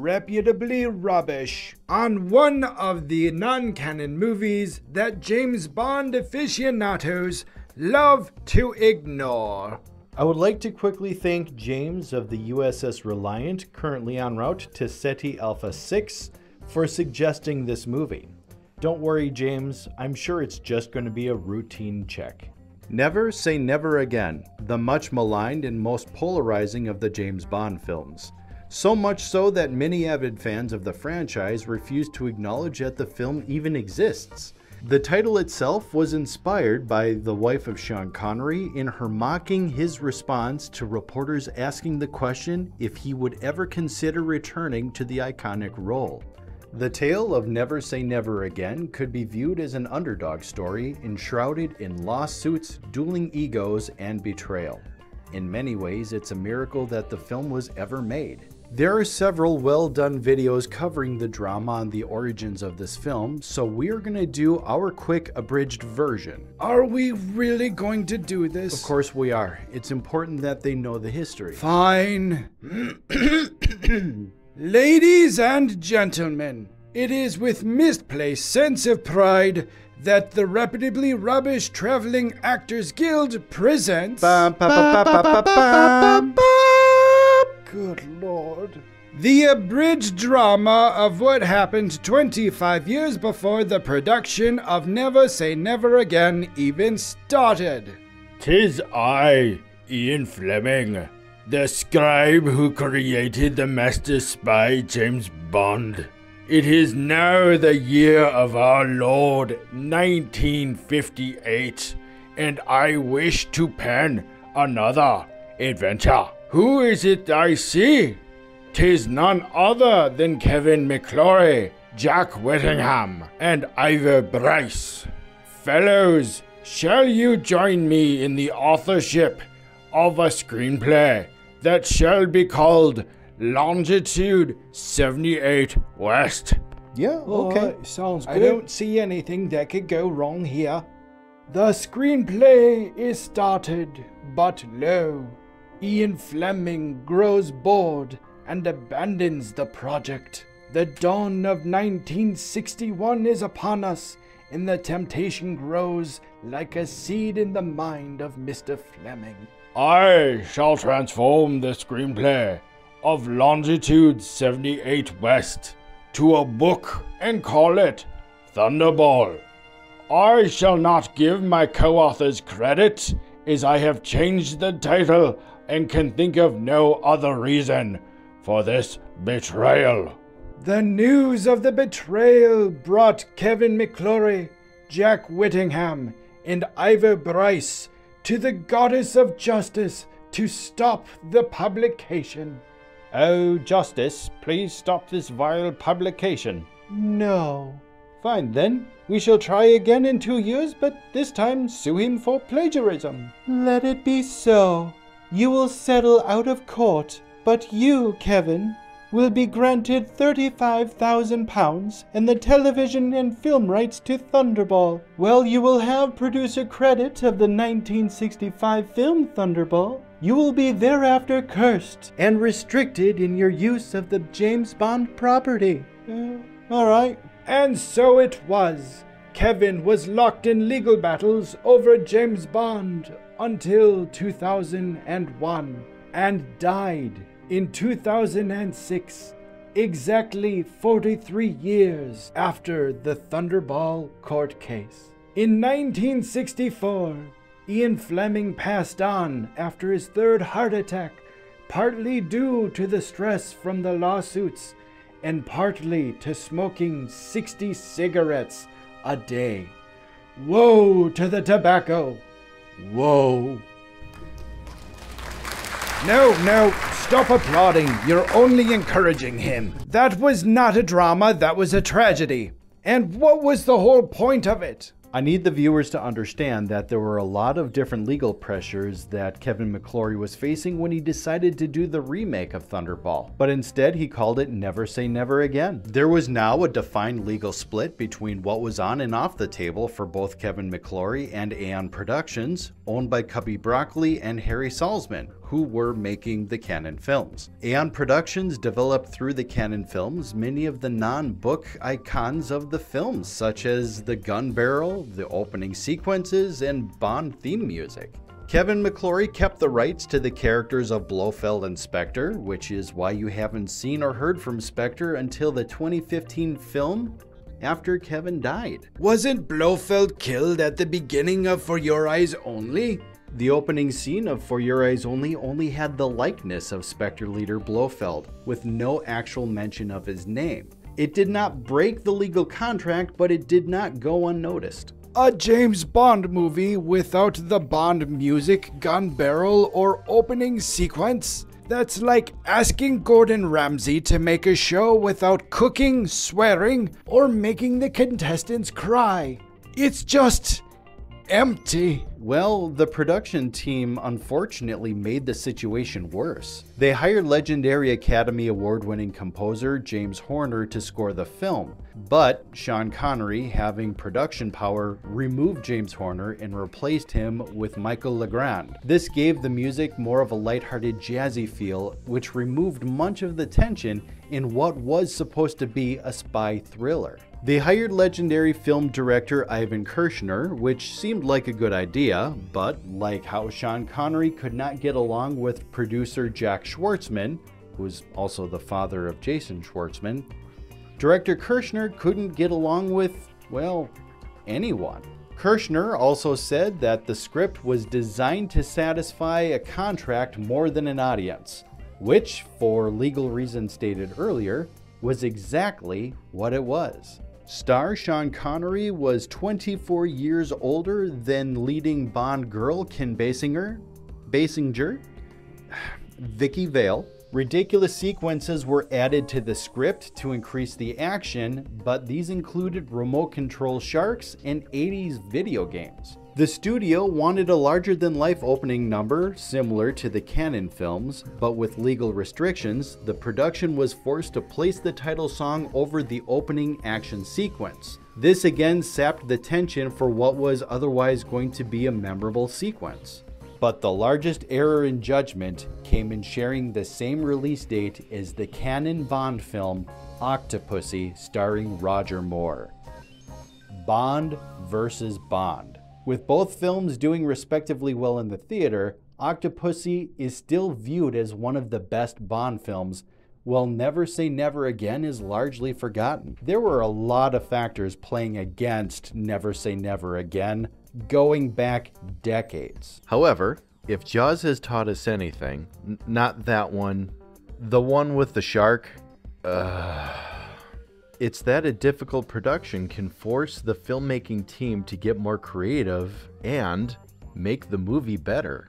reputably rubbish on one of the non canon movies that James Bond aficionados love to ignore. I would like to quickly thank James of the USS Reliant, currently en route to Ceti Alpha 6, for suggesting this movie. Don't worry, James, I'm sure it's just going to be a routine check. Never Say Never Again, the much maligned and most polarizing of the James Bond films. So much so that many avid fans of the franchise refuse to acknowledge that the film even exists. The title itself was inspired by the wife of Sean Connery in her mocking his response to reporters asking the question if he would ever consider returning to the iconic role. The tale of Never Say Never Again could be viewed as an underdog story enshrouded in lawsuits, dueling egos, and betrayal. In many ways, it's a miracle that the film was ever made. There are several well done videos covering the drama and the origins of this film, so we are going to do our quick abridged version. Are we really going to do this? Of course, we are. It's important that they know the history. Fine. Ladies and gentlemen, it is with misplaced sense of pride that the reputably rubbish Traveling Actors Guild presents. Bum, ba, ba, ba, ba, ba, bum. Good lord. The abridged drama of what happened 25 years before the production of Never Say Never Again even started. Tis I, Ian Fleming, the scribe who created the master spy James Bond. It is now the year of our Lord 1958, and I wish to pen another adventure. Who is it I see? Tis none other than Kevin McClory, Jack Whittingham, and Ivor Bryce. Fellows, shall you join me in the authorship of a screenplay that shall be called Longitude 78 West? Yeah, oh, okay. sounds good. I don't see anything that could go wrong here. The screenplay is started, but lo, Ian Fleming grows bored and abandons the project. The dawn of 1961 is upon us, and the temptation grows like a seed in the mind of Mr. Fleming. I shall transform the screenplay of Longitude 78 West to a book and call it Thunderball. I shall not give my co authors credit, as I have changed the title and can think of no other reason for this betrayal. The news of the betrayal brought Kevin McClory, Jack Whittingham, and Ivor Bryce to the Goddess of Justice to stop the publication. Oh, Justice, please stop this vile publication. No. Fine then. We shall try again in two years, but this time sue him for plagiarism. Let it be so. You will settle out of court, but you, Kevin, will be granted £35,000 and the television and film rights to Thunderball. Well, you will have producer credit of the 1965 film Thunderball. You will be thereafter cursed and restricted in your use of the James Bond property. Uh, all right. And so it was. Kevin was locked in legal battles over James Bond until 2001 and died in 2006, exactly 43 years after the Thunderball court case. In 1964, Ian Fleming passed on after his third heart attack, partly due to the stress from the lawsuits and partly to smoking 60 cigarettes a day. Woe to the tobacco! Woe! No, no, stop applauding. You're only encouraging him. That was not a drama, that was a tragedy. And what was the whole point of it? I need the viewers to understand that there were a lot of different legal pressures that Kevin McClory was facing when he decided to do the remake of Thunderball, but instead he called it Never Say Never Again. There was now a defined legal split between what was on and off the table for both Kevin McClory and Eon Productions, owned by Cubby Broccoli and Harry Saltzman, who were making the canon films. Eon Productions developed through the canon films many of the non book icons of the films, such as the gun barrel, the opening sequences, and Bond theme music. Kevin McClory kept the rights to the characters of Blofeld and Spectre, which is why you haven't seen or heard from Spectre until the 2015 film after Kevin died. Wasn't Blofeld killed at the beginning of For Your Eyes Only? The opening scene of For Your Eyes Only only had the likeness of Spectre leader Blofeld, with no actual mention of his name. It did not break the legal contract, but it did not go unnoticed. A James Bond movie without the Bond music, gun barrel, or opening sequence? That's like asking Gordon Ramsay to make a show without cooking, swearing, or making the contestants cry. It's just empty. Well, the production team unfortunately made the situation worse. They hired legendary Academy Award winning composer James Horner to score the film, but Sean Connery, having production power, removed James Horner and replaced him with Michael Legrand. This gave the music more of a lighthearted jazzy feel, which removed much of the tension in what was supposed to be a spy thriller. They hired legendary film director Ivan Kershner, which seemed like a good idea, but like how Sean Connery could not get along with producer Jack Schwartzman, who's also the father of Jason Schwartzman, director Kershner couldn't get along with, well, anyone. Kershner also said that the script was designed to satisfy a contract more than an audience, which, for legal reasons stated earlier, was exactly what it was. Star Sean Connery was 24 years older than leading Bond girl Kim Basinger, Basinger, Vicki Vale. Ridiculous sequences were added to the script to increase the action, but these included remote control sharks and 80s video games. The studio wanted a larger than life opening number, similar to the canon films, but with legal restrictions, the production was forced to place the title song over the opening action sequence. This again sapped the tension for what was otherwise going to be a memorable sequence. But the largest error in judgment came in sharing the same release date as the canon Bond film Octopussy starring Roger Moore. Bond versus Bond. With both films doing respectively well in the theater, Octopussy is still viewed as one of the best Bond films, while Never Say Never Again is largely forgotten. There were a lot of factors playing against Never Say Never Again, going back decades. However, if Jaws has taught us anything, not that one, the one with the shark, uh, it's that a difficult production can force the filmmaking team to get more creative and make the movie better.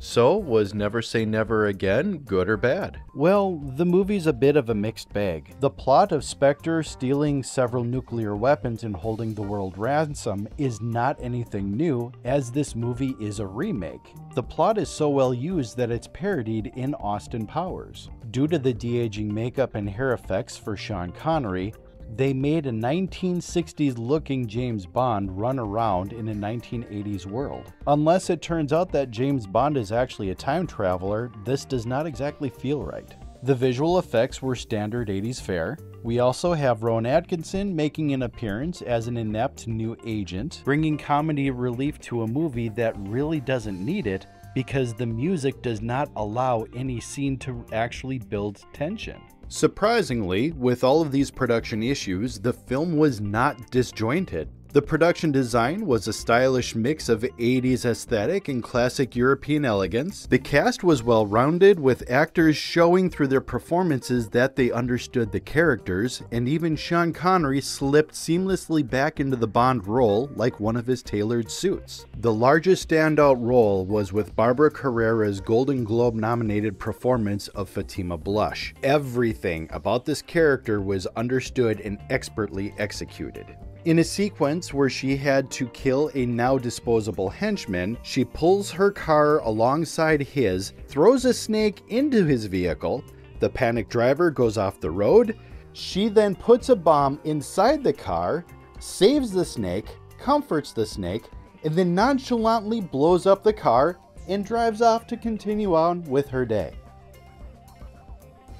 So, was Never Say Never Again good or bad? Well, the movie's a bit of a mixed bag. The plot of Spectre stealing several nuclear weapons and holding the world ransom is not anything new, as this movie is a remake. The plot is so well used that it's parodied in Austin Powers. Due to the de aging makeup and hair effects for Sean Connery, they made a 1960s looking James Bond run around in a 1980s world. Unless it turns out that James Bond is actually a time traveler, this does not exactly feel right. The visual effects were standard 80s fare. We also have Rowan Atkinson making an appearance as an inept new agent, bringing comedy relief to a movie that really doesn't need it because the music does not allow any scene to actually build tension. Surprisingly, with all of these production issues, the film was not disjointed. The production design was a stylish mix of 80s aesthetic and classic European elegance. The cast was well rounded, with actors showing through their performances that they understood the characters, and even Sean Connery slipped seamlessly back into the Bond role like one of his tailored suits. The largest standout role was with Barbara Carrera's Golden Globe nominated performance of Fatima Blush. Everything about this character was understood and expertly executed. In a sequence where she had to kill a now disposable henchman, she pulls her car alongside his, throws a snake into his vehicle, the panicked driver goes off the road. She then puts a bomb inside the car, saves the snake, comforts the snake, and then nonchalantly blows up the car and drives off to continue on with her day.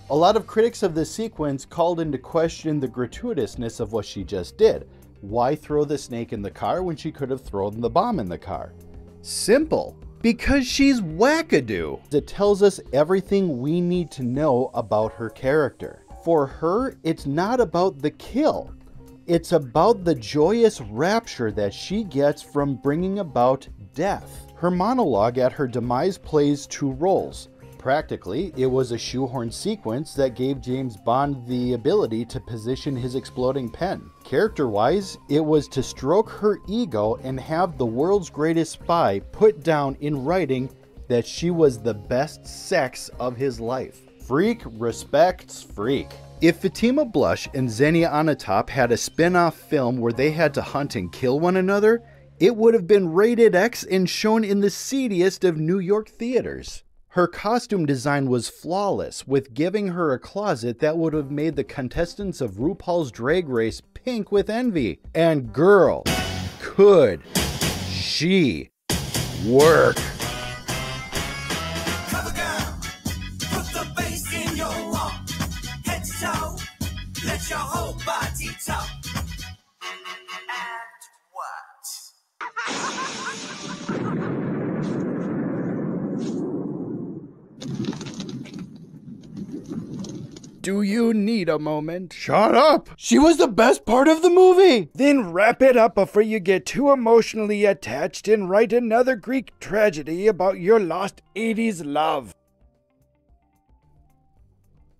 A lot of critics of this sequence called into question the gratuitousness of what she just did. Why throw the snake in the car when she could have thrown the bomb in the car? Simple. Because she's wackadoo. It tells us everything we need to know about her character. For her, it's not about the kill. It's about the joyous rapture that she gets from bringing about death. Her monologue at her demise plays two roles. Practically, it was a shoehorn sequence that gave James Bond the ability to position his exploding pen. Character wise, it was to stroke her ego and have the world's greatest spy put down in writing that she was the best sex of his life. Freak respects freak. If Fatima Blush and Xenia Onatopp had a spin off film where they had to hunt and kill one another, it would have been rated X and shown in the seediest of New York theaters. Her costume design was flawless, with giving her a closet that would have made the contestants of RuPaul's Drag Race pink with envy. And girl, could she work? Do you need a moment? Shut up! She was the best part of the movie! Then wrap it up before you get too emotionally attached and write another Greek tragedy about your lost 80s love.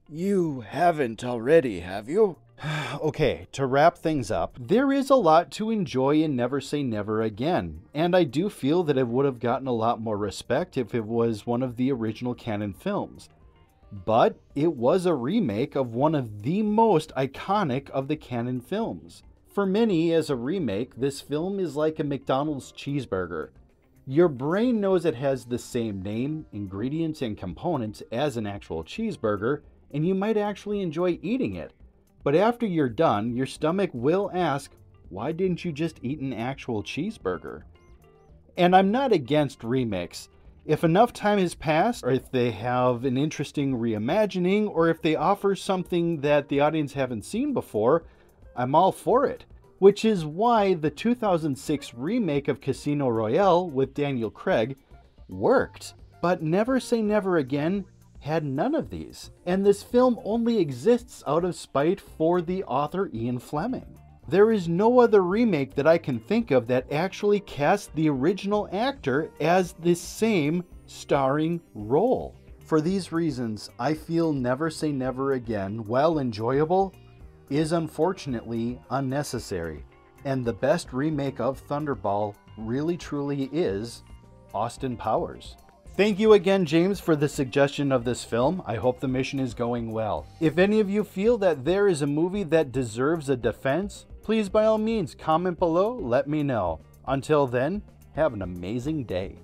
You haven't already, have you? okay, to wrap things up, there is a lot to enjoy in Never Say Never Again, and I do feel that it would have gotten a lot more respect if it was one of the original canon films. But it was a remake of one of the most iconic of the canon films. For many, as a remake, this film is like a McDonald's cheeseburger. Your brain knows it has the same name, ingredients, and components as an actual cheeseburger, and you might actually enjoy eating it. But after you're done, your stomach will ask, why didn't you just eat an actual cheeseburger? And I'm not against remakes. If enough time has passed, or if they have an interesting reimagining, or if they offer something that the audience haven't seen before, I'm all for it. Which is why the 2006 remake of Casino Royale with Daniel Craig worked. But Never Say Never Again had none of these, and this film only exists out of spite for the author Ian Fleming. There is no other remake that I can think of that actually cast the original actor as the same starring role. For these reasons, I feel Never Say Never Again, while enjoyable, is unfortunately unnecessary. And the best remake of Thunderball really truly is Austin Powers. Thank you again, James, for the suggestion of this film. I hope the mission is going well. If any of you feel that there is a movie that deserves a defense, please by all means comment below, let me know. Until then, have an amazing day.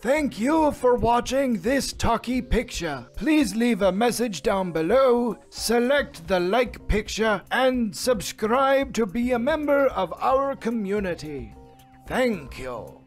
Thank you for watching this talkie picture. Please leave a message down below, select the like picture, and subscribe to be a member of our community. Thank you.